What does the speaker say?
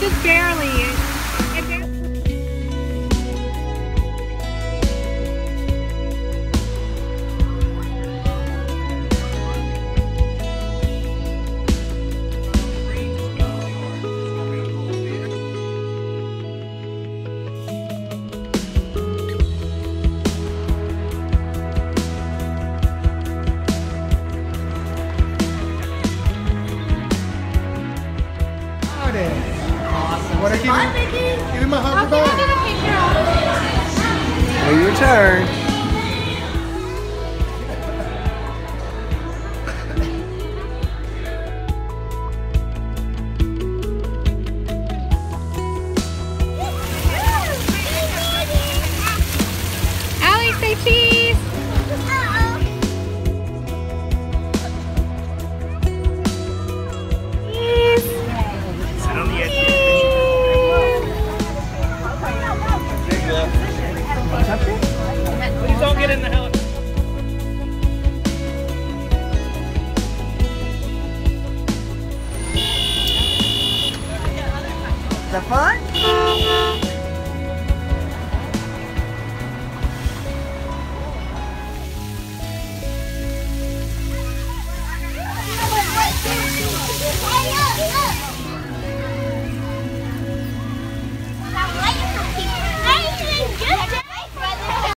Just barely. Barely- Awesome. Wanna give Bye, him- Mickey. Give him a I'll hug get goodbye. another picture Well, your turn. Please don't get in the fun?